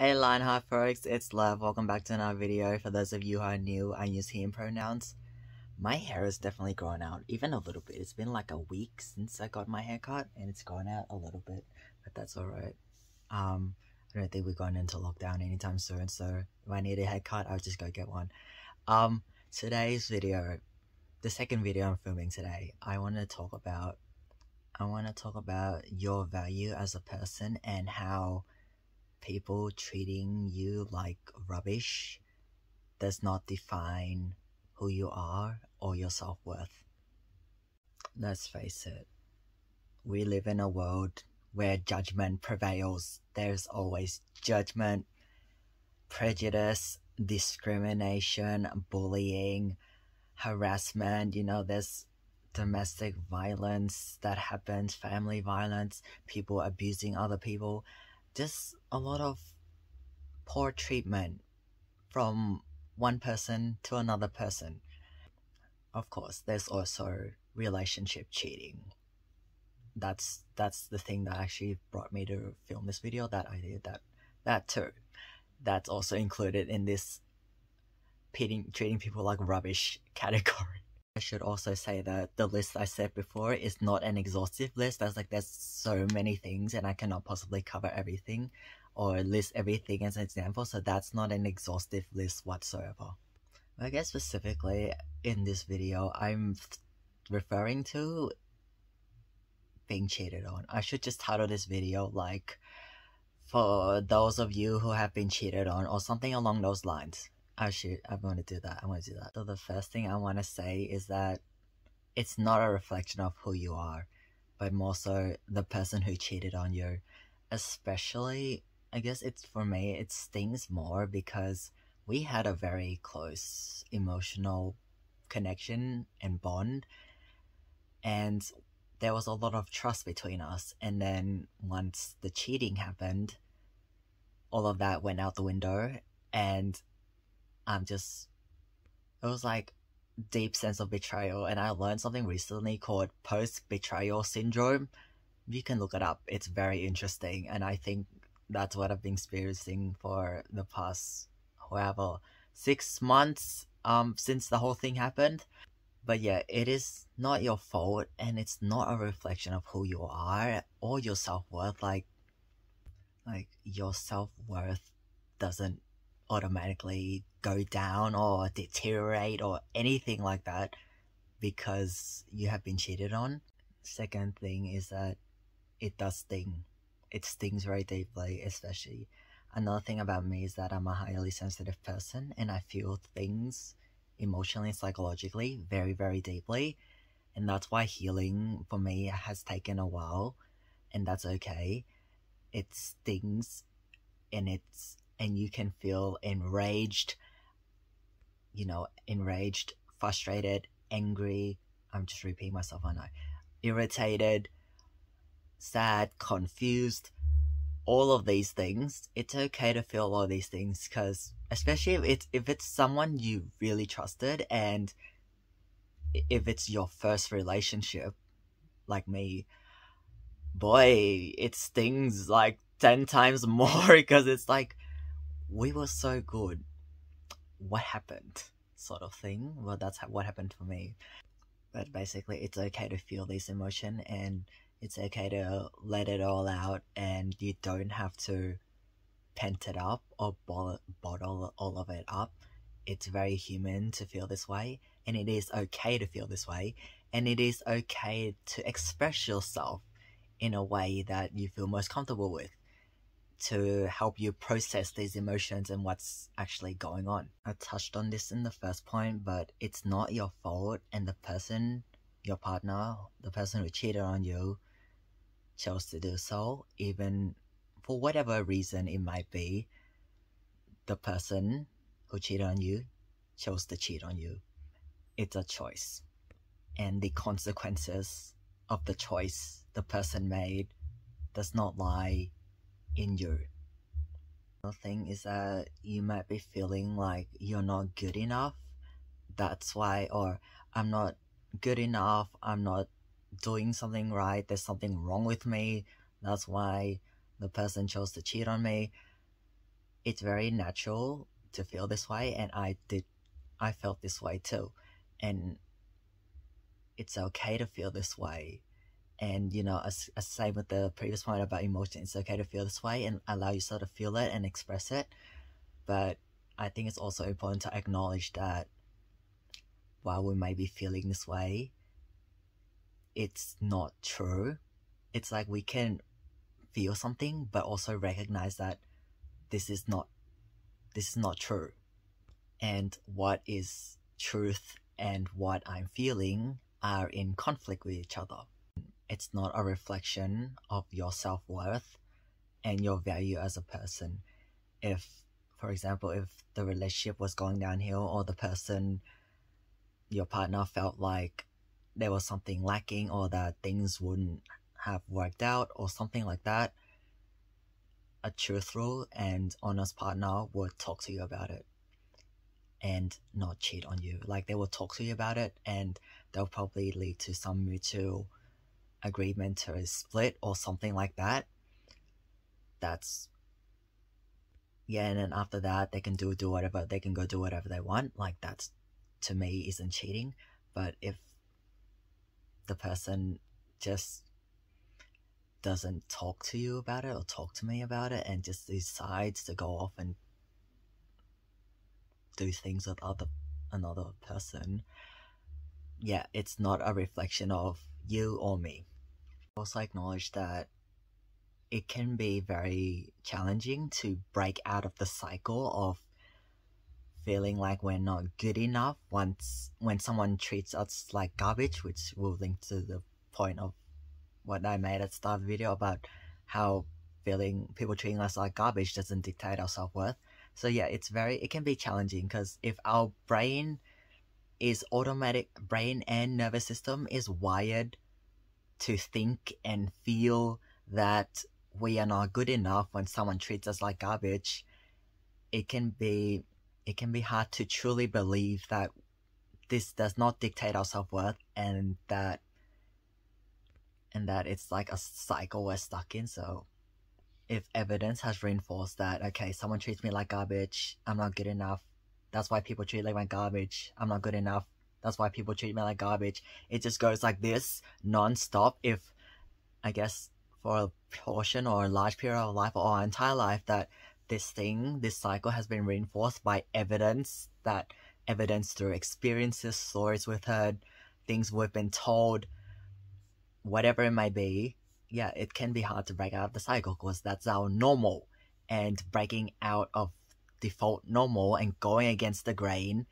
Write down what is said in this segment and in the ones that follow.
Hey Lionheart folks, it's Lev. Welcome back to another video. For those of you who are new, I use he and pronouns. My hair is definitely growing out, even a little bit. It's been like a week since I got my hair cut, and it's growing out a little bit, but that's alright. Um, I don't think we're going into lockdown anytime soon, so if I need a haircut, I'll just go get one. Um, today's video, the second video I'm filming today, I want to talk about, I want to talk about your value as a person and how people treating you like rubbish does not define who you are or your self worth. Let's face it, we live in a world where judgment prevails. There's always judgment, prejudice, discrimination, bullying, harassment. You know, there's domestic violence that happens, family violence, people abusing other people just a lot of poor treatment from one person to another person. Of course, there's also relationship cheating. That's that's the thing that actually brought me to film this video. That I did that that too. That's also included in this treating treating people like rubbish category. I should also say that the list I said before is not an exhaustive list. There's like there's so many things and I cannot possibly cover everything or list everything as an example, so that's not an exhaustive list whatsoever. I guess specifically in this video, I'm referring to being cheated on. I should just title this video like for those of you who have been cheated on or something along those lines. I should. I'm going to do that. I'm going to do that. So the first thing I want to say is that it's not a reflection of who you are, but more so the person who cheated on you. Especially, I guess it's for me, it stings more because we had a very close emotional connection and bond, and there was a lot of trust between us. And then once the cheating happened, all of that went out the window, and I'm just it was like deep sense of betrayal and I learned something recently called post betrayal syndrome. You can look it up. It's very interesting and I think that's what I've been experiencing for the past however six months um since the whole thing happened. But yeah, it is not your fault and it's not a reflection of who you are or your self worth. Like like your self worth doesn't automatically go down or deteriorate or anything like that because you have been cheated on. Second thing is that it does sting. It stings very deeply, especially. Another thing about me is that I'm a highly sensitive person and I feel things emotionally and psychologically very, very deeply. And that's why healing for me has taken a while, and that's okay. It stings and it's and you can feel enraged, you know, enraged, frustrated, angry. I'm just repeating myself, I know. Irritated, sad, confused, all of these things. It's okay to feel all these things because, especially if it's, if it's someone you really trusted and if it's your first relationship, like me, boy, it stings like 10 times more because it's like, we were so good. What happened? Sort of thing. Well, that's what happened for me. But basically, it's okay to feel this emotion and it's okay to let it all out, and you don't have to pent it up or bottle all of it up. It's very human to feel this way, and it is okay to feel this way, and it is okay to express yourself in a way that you feel most comfortable with to help you process these emotions and what's actually going on. I touched on this in the first point, but it's not your fault, and the person, your partner, the person who cheated on you, chose to do so, even for whatever reason it might be. The person who cheated on you chose to cheat on you. It's a choice. And the consequences of the choice the person made does not lie in you. The thing is that you might be feeling like you're not good enough. That's why, or I'm not good enough, I'm not doing something right, there's something wrong with me. That's why the person chose to cheat on me. it's very natural to feel this way and I did I felt this way too. And it's okay to feel this way. And you know, as, as same with the previous point about emotion, it's okay to feel this way and allow yourself to feel it and express it. But I think it's also important to acknowledge that while we may be feeling this way, it's not true. It's like we can feel something, but also recognize that this is not, this is not true. And what is truth and what I'm feeling are in conflict with each other. It's not a reflection of your self worth and your value as a person. If, for example, if the relationship was going downhill or the person, your partner felt like there was something lacking or that things wouldn't have worked out or something like that, a truthful and honest partner would talk to you about it and not cheat on you. Like they will talk to you about it and they'll probably lead to some mutual agreement to a split or something like that. That's yeah, and then after that they can do do whatever they can go do whatever they want. Like that's to me isn't cheating. But if the person just doesn't talk to you about it or talk to me about it and just decides to go off and do things with other another person, yeah, it's not a reflection of you or me. Also acknowledge that it can be very challenging to break out of the cycle of feeling like we're not good enough once when someone treats us like garbage, which will link to the point of what I made at the start of the video about how feeling people treating us like garbage doesn't dictate our self worth. So yeah, it's very, it can be challenging because if our brain is automatic, brain and nervous system is wired to think and feel that we are not good enough when someone treats us like garbage, it can be, it can be hard to truly believe that this does not dictate our self-worth and that, and that it's like a cycle we're stuck in. So if evidence has reinforced that, okay, someone treats me like garbage, I'm not good enough. That's why people treat me like garbage. I'm not good enough. That's why people treat me like garbage. It just goes like this non-stop if, I guess, for a portion or a large period of life or our entire life that this thing, this cycle has been reinforced by evidence that evidence through experiences, stories we've heard, things we've been told, whatever it might be, yeah, it can be hard to break out of the cycle because that's our normal. And breaking out of default normal and going against the grain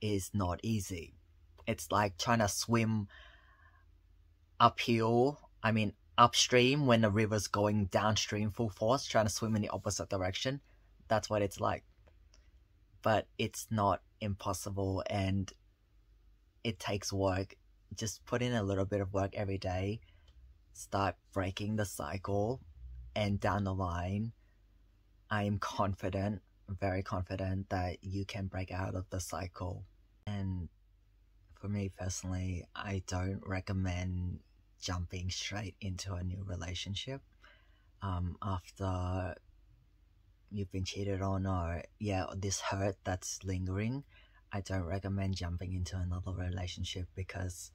is not easy. It's like trying to swim uphill, I mean, upstream when the river's going downstream full force, trying to swim in the opposite direction. That's what it's like. But it's not impossible and it takes work. Just put in a little bit of work every day start breaking the cycle and down the line i am confident very confident that you can break out of the cycle. And for me personally i don't recommend jumping straight into a new relationship. Um, after you've been cheated on or yeah this hurt that's lingering i don't recommend jumping into another relationship because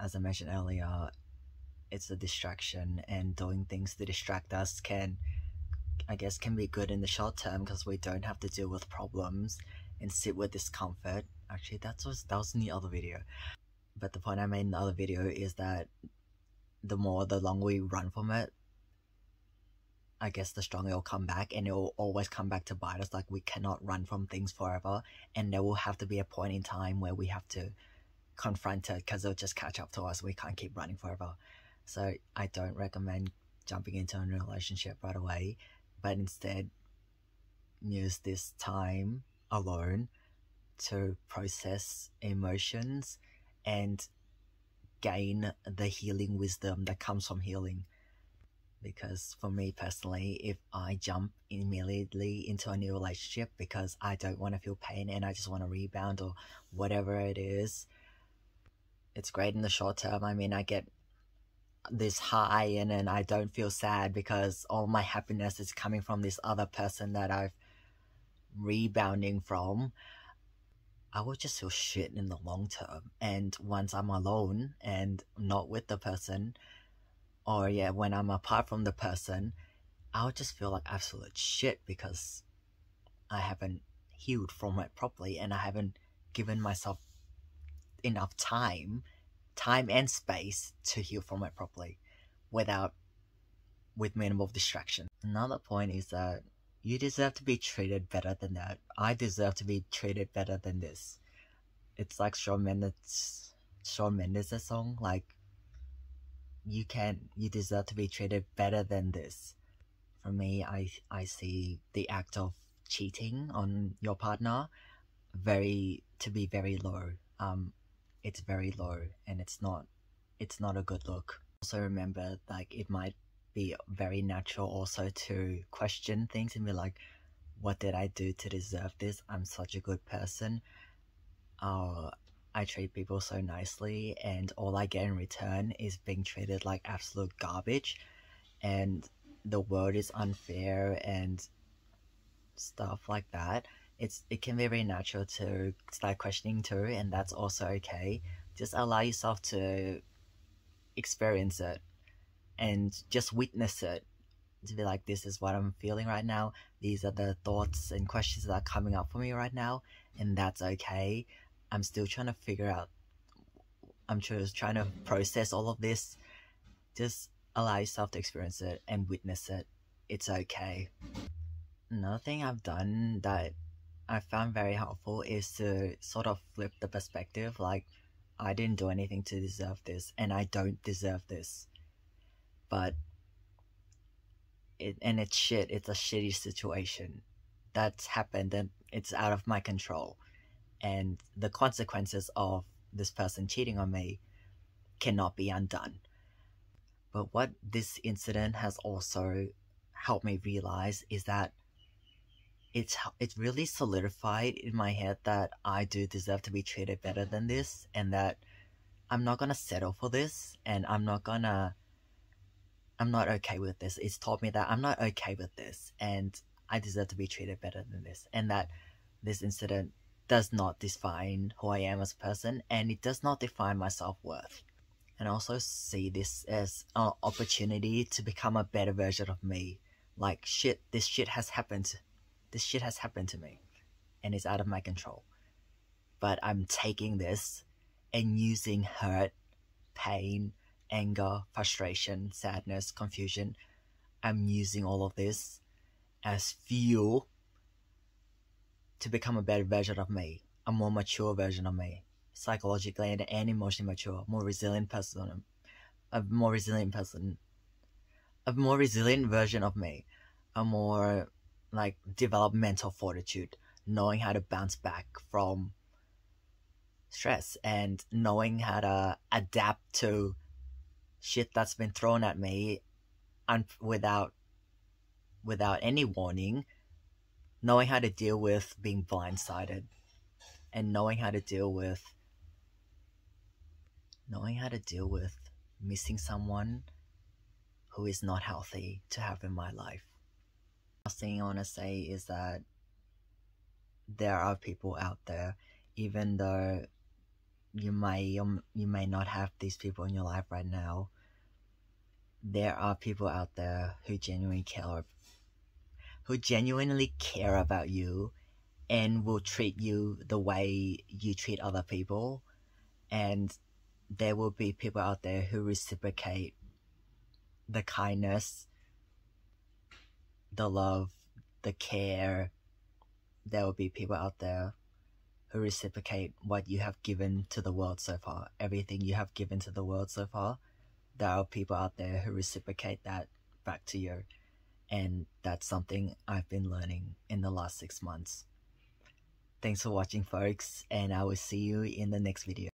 as i mentioned earlier it's a distraction and doing things to distract us can I guess can be good in the short term because we don't have to deal with problems and sit with discomfort. Actually, that was that was in the other video. But the point I made in the other video is that the more the longer we run from it, I guess the stronger it'll come back and it will always come back to bite us. Like we cannot run from things forever and there will have to be a point in time where we have to confront it because it'll just catch up to us. We can't keep running forever. So I don't recommend jumping into a relationship right away, but instead use this time alone to process emotions and gain the healing wisdom that comes from healing. Because for me personally, if I jump immediately into a new relationship because I don't want to feel pain and I just want to rebound or whatever it is, it's great in the short term. I mean, I get this high and then I don't feel sad because all my happiness is coming from this other person that I've rebounding from, I will just feel shit in the long term. And once I'm alone and not with the person, or yeah, when I'm apart from the person, I'll just feel like absolute shit because I haven't healed from it properly and I haven't given myself enough time, time and space to heal from it properly without with minimal distraction. Another point is that you deserve to be treated better than that. I deserve to be treated better than this. It's like Shawn Mendes Shawn Mendes' song, like you can you deserve to be treated better than this. For me, I I see the act of cheating on your partner very to be very low. Um, it's very low and it's not it's not a good look. Also remember like it might be very natural also to question things and be like, what did I do to deserve this? I'm such a good person. Uh, I treat people so nicely, and all I get in return is being treated like absolute garbage, and the world is unfair and stuff like that. It's it can be very natural to start questioning too, and that's also okay. Just allow yourself to experience it and just witness it to be like this is what i'm feeling right now. These are the thoughts and questions that are coming up for me right now and that's okay. I'm still trying to figure out i'm just trying to process all of this. Just allow yourself to experience it and witness it. It's okay. Another thing i've done that i found very helpful is to sort of flip the perspective like i didn't do anything to deserve this and i don't deserve this but it and it's shit. It's a shitty situation that's happened and it's out of my control. And the consequences of this person cheating on me cannot be undone. But what this incident has also helped me realize is that it's it's really solidified in my head that I do deserve to be treated better than this and that I'm not gonna settle for this and I'm not gonna I'm not okay with this. It's taught me that I'm not okay with this and I deserve to be treated better than this. And that this incident does not define who I am as a person and it does not define my self worth. And I also see this as an opportunity to become a better version of me. Like, shit, this shit has happened. This shit has happened to me and it's out of my control. But I'm taking this and using hurt, pain, anger, frustration, sadness, confusion. I'm using all of this as fuel to become a better version of me, a more mature version of me, psychologically and, and emotionally mature, more resilient person, a more resilient person, a more resilient version of me, a more like developmental fortitude, knowing how to bounce back from stress and knowing how to adapt to shit that's been thrown at me and without without any warning knowing how to deal with being blindsided and knowing how to deal with knowing how to deal with missing someone who is not healthy to have in my life. Last thing I want to say is that there are people out there, even though you may um, you may not have these people in your life right now there are people out there who genuinely care who genuinely care about you and will treat you the way you treat other people. And there will be people out there who reciprocate the kindness the love the care there will be people out there who reciprocate what you have given to the world so far, everything you have given to the world so far. There are people out there who reciprocate that back to you. And that's something I've been learning in the last six months. Thanks for watching, folks, and I will see you in the next video.